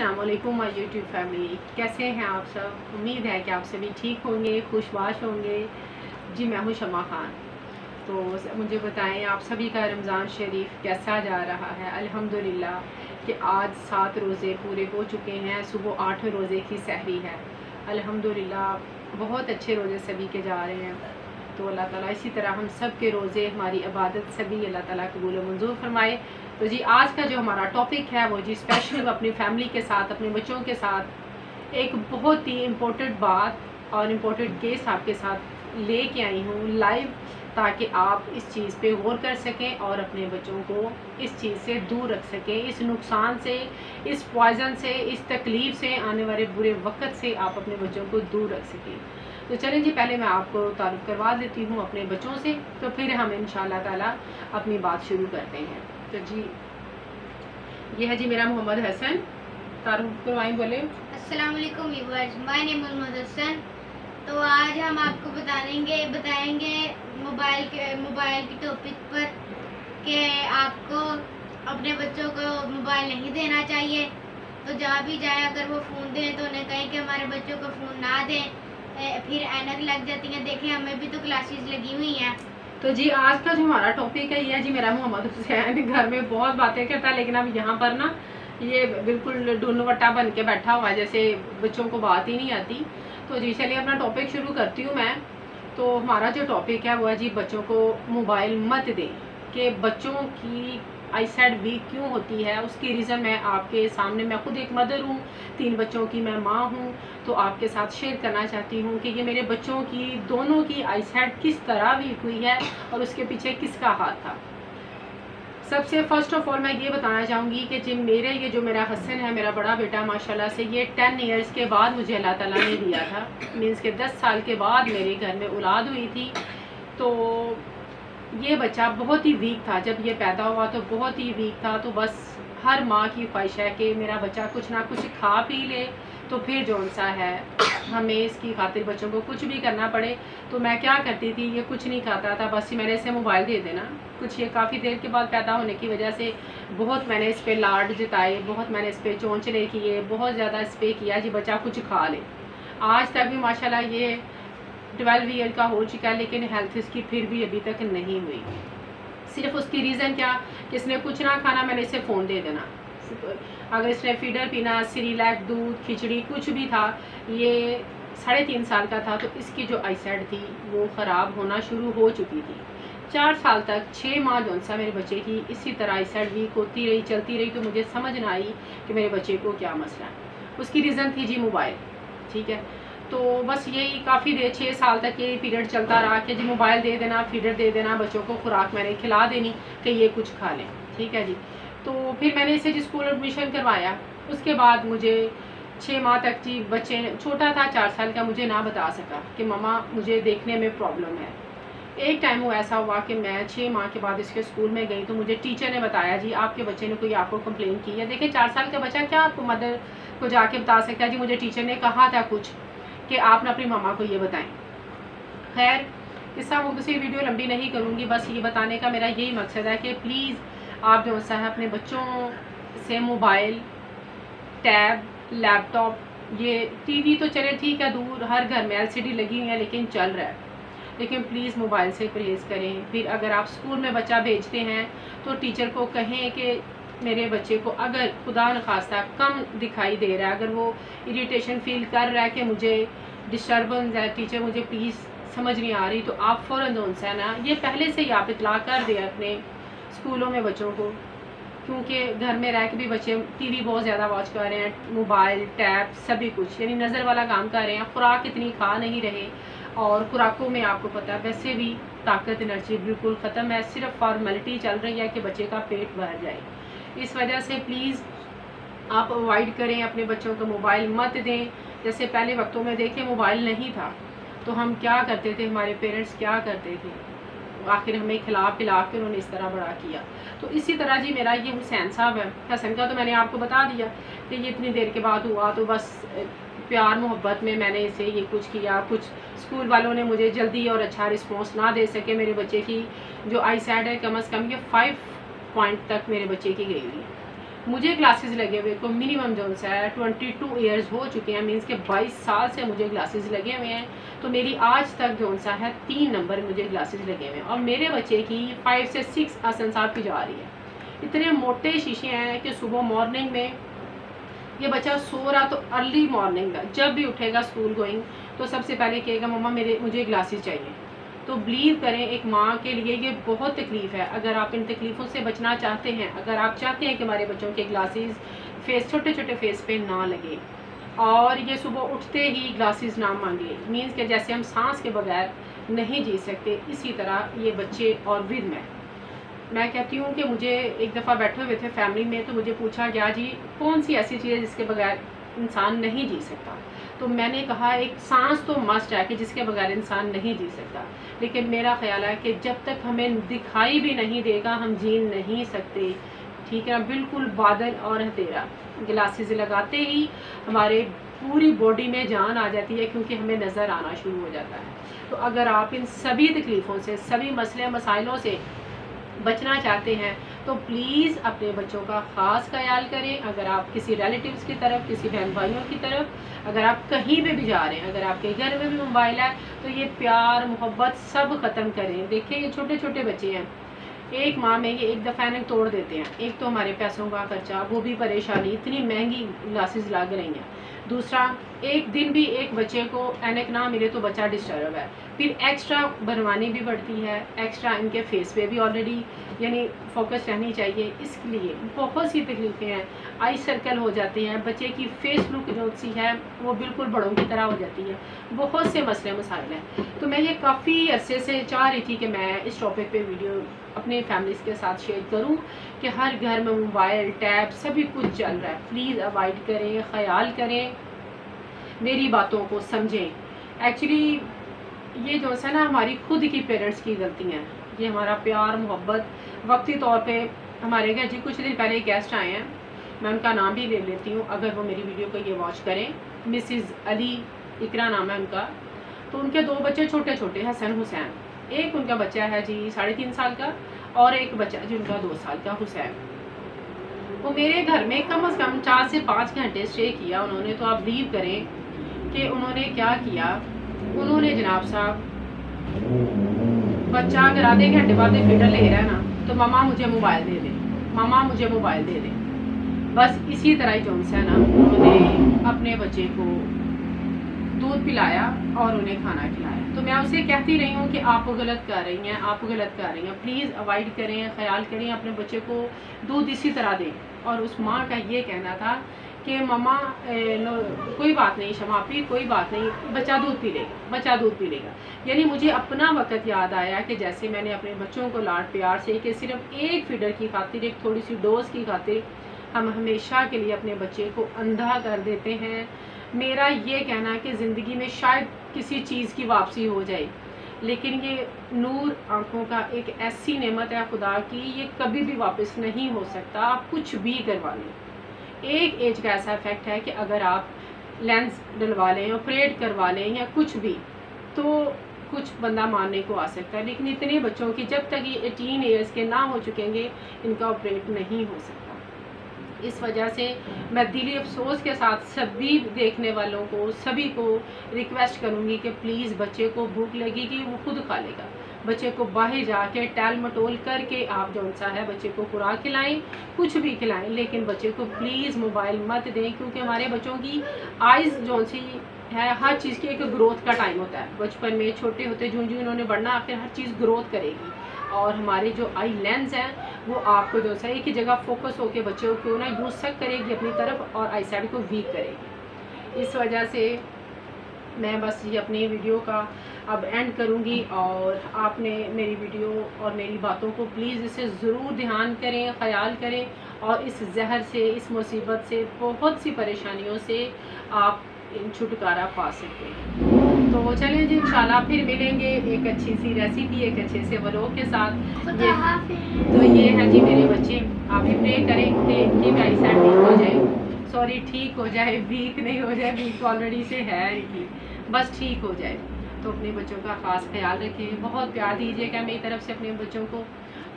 वालेकुम my YouTube family कैसे हैं आप सब? उम्मीद है कि आप सभी ठीक होंगे, खुशबाश होंगे। जी, मैं हूँ शमा खान। तो मुझे बताएँ, आप सभी का रमज़ान शरीफ कैसा जा रहा है? अल्हम्दुलिल्लाह कि आज सात रोज़े पूरे हो चुके हैं, सुबह आठ रोज़े की सहरी है। अल्हम्दुलिल्लाह, बहुत अच्छे रोज़े सभी के जा रहे हैं। तो अल्लाह ताला इसी तरह हम सब के रोज़े, हमारी इबादत सभी अल्लाह ताला कबूल मंजूर फरमाए। तो जी, आज का जो हमारा टॉपिक है वो जी स्पेशल अपनी फैमिली के साथ, अपने बच्चों के साथ, एक बहुत ही इम्पोर्टेंट बात और इम्पोर्टेंट केस आपके साथ ले के आई हूँ लाइव ताकि आप इस चीज़ पे गौर कर सकें और अपने बच्चों को इस चीज़ से दूर रख सकें। इस नुकसान से, इस पॉइज़न से, इस तकलीफ़ से, आने वाले बुरे वक्त से आप अपने बच्चों को दूर रख सकें। तो चलें जी, पहले मैं आपको तारुफ करवा देती हूँ अपने बच्चों से तो फिर हम इन ताला अपनी बात शुरू करते हैं। तो जी। ये है जी मेरा मोहम्मद हसन। तारुफ बोले। अस्सलाम वालेकुम माय नेम मोहम्मद हसन। तो आज हम आपको बताएँगे बताएँगे मोबाइल के मोबाइल के टॉपिक पर कि आपको अपने बच्चों को मोबाइल नहीं देना चाहिए। तो जहाँ भी जाए, अगर वो फ़ोन दें तो उन्हें कहें कि हमारे बच्चों को फ़ोन ना दें। फिर ऐनक लग जाती है। देखें, हमें भी तो क्लासेस लगी हुई हैं। तो जी, आज का जो हमारा टॉपिक है, ये जी मेरा मोहम्मद हुसैन। घर में बहुत बातें करता है, लेकिन अब यहाँ पर ना, ये बिल्कुल ढूंढवट्टा बन के बैठा हुआ है, जैसे बच्चों को बात ही नहीं आती। तो जी, चलिए अपना टॉपिक शुरू करती हूँ मैं। तो हमारा जो टॉपिक है, वो है जी, बच्चों को मोबाइल मत दें, कि बच्चों की आई सेड वीक क्यों होती है? उसकी रीज़न मैं आपके सामने, मैं खुद एक मदर हूँ, तीन बच्चों की मैं माँ हूँ तो आपके साथ शेयर करना चाहती हूँ कि ये मेरे बच्चों की, दोनों की आई सेड किस तरह वीक हुई है और उसके पीछे किसका हाथ था। सबसे फ़र्स्ट ऑफ़ ऑल मैं ये बताना चाहूँगी कि जिन मेरे ये जो मेरा हसन है, मेरा बड़ा बेटा, माशाल्लाह से ये टेन ईयर्स के बाद मुझे अल्लाह ताला ने दिया था। मीन्स के दस साल के बाद मेरे घर में औलाद हुई थी। तो ये बच्चा बहुत ही वीक था। जब ये पैदा हुआ तो बहुत ही वीक था। तो बस हर माँ की ख्वाहिश है कि मेरा बच्चा कुछ ना कुछ खा पी ले। तो फिर जौन सा है, हमें इसकी खातिर बच्चों को कुछ भी करना पड़े। तो मैं क्या करती थी, ये कुछ नहीं खाता था। बस ही मैंने इसे मोबाइल दे देना। कुछ ये काफ़ी देर के बाद पैदा होने की वजह से बहुत मैंने इस पर लाड जताए, बहुत मैंने इस पर चौंचले किए, बहुत ज़्यादा इस पर किया जी बच्चा कुछ खा ले। आज तक भी माशाल्लाह ये ट्वेल्व ईयर का हो चुका है, लेकिन हेल्थ इसकी फिर भी अभी तक नहीं हुई। सिर्फ़ उसकी रीज़न क्या? कि इसने कुछ ना खाना, मैंने इसे फ़ोन दे देना। अगर इसने फीडर पीना सीरीलैक दूध, खिचड़ी, कुछ भी था, ये साढ़े तीन साल का था तो इसकी जो आईसेड थी, वो ख़राब होना शुरू हो चुकी थी। चार साल तक छः माह जो सा मेरे बच्चे की, इसी तरह आईसेड वीक होती रही, चलती रही तो मुझे समझ ना आई कि मेरे बच्चे को क्या मसला है। उसकी रीज़न थी जी मोबाइल, ठीक है? तो बस यही काफ़ी देर छः साल तक ये पीरियड चलता रहा कि जी मोबाइल दे देना फीडर दे देना, बच्चों को खुराक मैंने खिला देनी कि ये कुछ खा लें, ठीक है जी। तो फिर मैंने इसे जी स्कूल एडमिशन करवाया। उसके बाद मुझे छः माह तक जी बच्चे, छोटा था, चार साल का, मुझे ना बता सका कि ममा मुझे देखने में प्रॉब्लम है। एक टाइम वो ऐसा हुआ कि मैं छः माह के बाद इसके स्कूल में गई तो मुझे टीचर ने बताया, जी, आपके बच्चे ने कोई आपको कंप्लेन की है? देखिए, चार साल का बच्चा क्या आपको मदर को जाके बता सकता है? जी, मुझे टीचर ने कहा था कुछ। कि आप ना अपनी मामा को ये बताएँ। खैर किस्सा मुझसे वीडियो लंबी नहीं करूँगी, बस ये बताने का मेरा यही मकसद है कि प्लीज़ आप जो सा है अपने बच्चों से मोबाइल टैब लैपटॉप ये टीवी तो चले ठीक है, दूर, हर घर में एलसीडी लगी हुई है, लेकिन चल रहा है। लेकिन प्लीज़ मोबाइल से परहेज़ करें। फिर अगर आप स्कूल में बच्चा भेजते हैं तो टीचर को कहें कि मेरे बच्चे को अगर खुदा न खास्ता कम दिखाई दे रहा है, अगर वो इरिटेशन फील कर रहा है कि मुझे डिस्टर्बेंस है टीचर मुझे प्लीज़ समझ नहीं आ रही तो आप फ़ौरन जो है ना, ये पहले से ही आप इतला कर दें अपने स्कूलों में बच्चों को। क्योंकि घर में रह के भी बच्चे टीवी बहुत ज़्यादा वॉच कर रहे हैं मोबाइल टैब सभी कुछ, यानी नज़र वाला काम कर रहे हैं, खुराक इतनी खा नहीं रहे। और खुराकों में आपको पता है, वैसे भी ताकत एनर्जी बिल्कुल ख़त्म है, सिर्फ़ फॉर्मेलिटी चल रही है कि बच्चे का पेट भर जाए। इस वजह से प्लीज़ आप अवॉइड करें, अपने बच्चों को मोबाइल मत दें। जैसे पहले वक्तों में देखें मोबाइल नहीं था। तो हम क्या करते थे, हमारे पेरेंट्स क्या करते थे? आखिर हमें खिला पिला के उन्होंने इस तरह बड़ा किया। तो इसी तरह जी मेरा ये हुसैन साहब है। हसन का तो मैंने आपको बता दिया कि ये इतनी देर के बाद हुआ तो बस प्यार मोहब्बत में मैंने इसे ये कुछ किया। कुछ स्कूल वालों ने मुझे जल्दी और अच्छा रिस्पॉन्स ना दे सके मेरे बच्चे की, जो आई सैड है, कम अज़ कम ये फाइव पॉइंट तक मेरे बच्चे की गई हुई है। मुझे क्लासेस लगे हुए को मिनिमम जो है ट्वेंटी टू ईयर्स हो चुके हैं मीन्स के बाईस साल से मुझे ग्लासेस लगे हुए हैं। तो मेरी आज तक जो है, तीन नंबर मुझे ग्लासेस लगे हुए हैं। और मेरे बच्चे की फाइव से सिक्स आसन साहब की जा रही है। इतने मोटे शीशे हैं कि सुबह मॉर्निंग में ये बच्चा सो रहा तो अर्ली मॉर्निंग का जब भी उठेगा स्कूल गोइंग तो सबसे पहले कहेगा, मम्मा, मेरे, मुझे ग्लासेस चाहिए। तो बिलीव करें एक माँ के लिए ये बहुत तकलीफ़ है। अगर आप इन तकलीफ़ों से बचना चाहते हैं, अगर आप चाहते हैं कि हमारे बच्चों के ग्लासेस फेस छोटे छोटे फेस पे ना लगे, और ये सुबह उठते ही ग्लासेस ना मांगे मीन्स के जैसे हम सांस के बगैर नहीं जी सकते, इसी तरह ये बच्चे और विद में। मैं कहती हूँ कि मुझे एक दफ़ा बैठे हुए थे फैमिली में तो मुझे पूछा गया जी, कौन सी ऐसी चीज़ है जिसके बगैर इंसान नहीं जी सकता। तो मैंने कहा, एक सांस तो मस्ट है कि जिसके बगैर इंसान नहीं जी सकता। लेकिन मेरा ख्याल है कि जब तक हमें दिखाई भी नहीं देगा, हम जी नहीं सकते। ठीक है, बिल्कुल बादल और हतेरा ग्लासेस लगाते ही हमारे पूरी बॉडी में जान आ जाती है क्योंकि हमें नज़र आना शुरू हो जाता है। तो अगर आप इन सभी तकलीफ़ों से, सभी मसले, मसाइलों से बचना चाहते हैं तो प्लीज़ अपने बच्चों का ख़ास ख्याल करें। अगर आप किसी रिलेटिव्स की तरफ़, किसी बहन भाइयों की तरफ़, अगर आप कहीं पर भी जा रहे हैं, अगर आपके घर में भी मोबाइल है तो ये प्यार, मोहब्बत सब ख़त्म करें। देखें, ये छोटे छोटे बच्चे हैं। एक माह में ये एक दफ़ा इन्हें तोड़ देते हैं। एक तो हमारे पैसों का खर्चा, वो भी परेशानी, इतनी महँगी ग्लासेस लग रही हैं। दूसरा, एक दिन भी एक बच्चे को एनक ना मिले तो बच्चा डिस्टर्ब है। फिर एक्स्ट्रा बनवानी भी पड़ती है एक्स्ट्रा इनके फेस पे भी ऑलरेडी यानी फोकस रहनी चाहिए, इसलिए बहुत सी तकलीफ़ें हैं। आई सर्कल हो जाते हैं, बच्चे की फेस लुक जो सी है, वो बिल्कुल बड़ों की तरह हो जाती है। बहुत से मसले मसाइल हैं। तो मैं ये काफ़ी अरसे से चाह रही थी कि मैं इस टॉपिक पे वीडियो अपने फैमिलीज़ के साथ शेयर करूँ कि हर घर में मोबाइल टैब सभी कुछ चल रहा है। प्लीज़ अवॉइड करें, ख्याल करें, मेरी बातों को समझें। एक्चुअली ये जो है ना, हमारी खुद की पेरेंट्स की गलती हैं। ये हमारा प्यार, मोहब्बत वक्ती तौर पे हमारे घर जी, कुछ दिन पहले गेस्ट आए हैं। मैं उनका नाम भी ले लेती हूँ, अगर वो मेरी वीडियो को ये वॉच करें। मिसिज़ अली इकरा नाम है उनका। तो उनके दो बच्चे छोटे छोटे हसन, हुसैन। एक उनका बच्चा है जी, साढ़े तीन साल का, और एक बच्चा जी, उनका दो साल का, हुसैन। वो मेरे घर में कम अज़ कम चार से पाँच घंटे स्टे किया उन्होंने। तो आप लीव करें कि उन्होंने क्या किया। उन्होंने जनाब साहब बच्चा अगर आधे घंटे बाद फिटर ले रहा है ना तो मामा मुझे मोबाइल दे दे, मामा मुझे मोबाइल दे दे। बस इसी तरह ही जोन है ना, उन्होंने अपने बच्चे को दूध पिलाया और उन्हें खाना खिलाया। तो मैं उसे कहती रही हूँ कि आप गलत कर रही हैं, आप गलत कर रही हैं। प्लीज़ अवॉइड करें, ख्याल करें, अपने बच्चे को दूध इसी तरह दें। और उस माँ का ये कहना था कि मम्मा कोई बात नहीं शमापी कोई बात नहीं, बच्चा दूध पी लेगा, बच्चा दूध पी लेगा। यानी मुझे अपना वक्त याद आया कि जैसे मैंने अपने बच्चों को लाड प्यार से कि सिर्फ़ एक फीडर की खातिर, एक थोड़ी सी डोज की खातिर, हम हमेशा के लिए अपने बच्चे को अंधा कर देते हैं। मेरा ये कहना है कि ज़िंदगी में शायद किसी चीज़ की वापसी हो जाए, लेकिन ये नूर आँखों का एक ऐसी नेमत है खुदा की, ये कभी भी वापस नहीं हो सकता, आप कुछ भी करवा लें। एक एज का ऐसा इफ़ेक्ट है कि अगर आप लेंस डलवा लें ऑपरेट करवा लें या कुछ भी तो कुछ बंदा मानने को आ सकता है। लेकिन इतने बच्चों की जब तक ये एटीन ईयर्स के ना हो चुकेंगे, इनका ऑपरेट नहीं हो सकता। इस वजह से मैं दिली अफसोस के साथ सभी देखने वालों को, सभी को रिक्वेस्ट करूँगी कि प्लीज़ बच्चे को भूख लगेगी वो खुद खा लेगा। बच्चे को बाहर जाके टैल मटोल करके आप जो सा है बच्चे को खुराक खिलाएँ, कुछ भी खिलाएँ, लेकिन बच्चे को प्लीज़ मोबाइल मत दें, क्योंकि हमारे बच्चों की आइज़ जो सी है, हर चीज़ की एक ग्रोथ का टाइम होता है। बचपन में छोटे होते जो जो इन्होंने बढ़ना, आखिर हर चीज़ ग्रोथ करेगी। और हमारे जो आई लेंस हैं, वो आपको जो है एक ही जगह फोकस होकर बच्चों को ना यूज़ तक करेगी, अपनी तरफ़ और आई साइड को वीक करेगी। इस वजह से मैं बस ये अपनी वीडियो का अब एंड करूँगी और आपने मेरी वीडियो और मेरी बातों को प्लीज़ इसे ज़रूर ध्यान करें ख्याल करें और इस जहर से इस मुसीबत से बहुत सी परेशानियों से आप छुटकारा पा सकते हैं। तो चलें जी इंशाल्लाह फिर मिलेंगे एक अच्छी सी रेसिपी एक अच्छे से ब्लॉग के साथ। ये तो ये है जी मेरे बच्चे आप भी प्रे करें कि इनकी भी आईसाइट ठीक हो जाए। सॉरी ठीक हो जाए वीक नहीं हो जाए वीक तो ऑलरेडी से है ही। बस ठीक हो जाए। तो अपने बच्चों का ख़ास ख्याल रखें। बहुत प्यार दीजिएगा मेरी तरफ़ से अपने बच्चों को।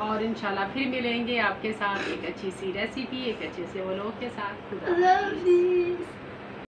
और इन फिर मिलेंगे आपके साथ एक अच्छी सी रेसिपी एक अच्छे से व्लॉग के साथ। खुदा